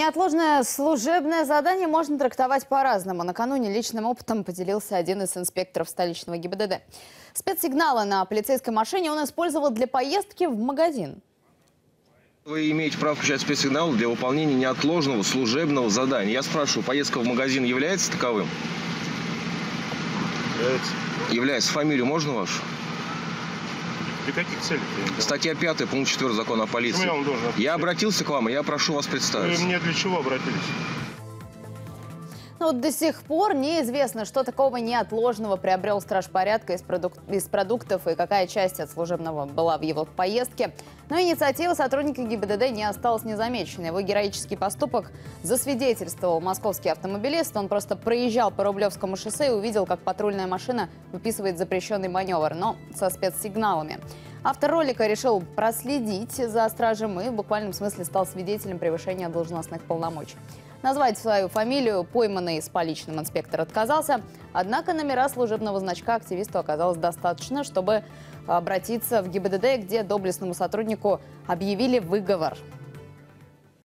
Неотложное служебное задание можно трактовать по-разному. Накануне личным опытом поделился один из инспекторов столичного ГИБДД. Спецсигналы на полицейской машине он использовал для поездки в магазин. Вы имеете право включать спецсигнал для выполнения неотложного служебного задания. Я спрашиваю, поездка в магазин является таковым? Является. Является. Фамилию можно вашу? Для каких целей? Статья 5, пункт 4 закона о полиции. Почему я? Я обратился к вам, и я прошу вас Вы представиться. мне для чего обратились? Но вот до сих пор неизвестно, что такого неотложного приобрел страж порядка из, продук- из продуктов и какая часть от служебного была в его поездке. Но инициатива сотрудника ГИБДД не осталась незамеченной. Его героический поступок засвидетельствовал московский автомобилист. Он просто проезжал по Рублевскому шоссе и увидел, как патрульная машина выписывает запрещенный маневр, но со спецсигналами. Автор ролика решил проследить за стражем и в буквальном смысле стал свидетелем превышения должностных полномочий. Назвать свою фамилию пойманный с поличным инспектор отказался, однако номера служебного значка активисту оказалось достаточно, чтобы обратиться в ГИБДД, где доблестному сотруднику объявили выговор.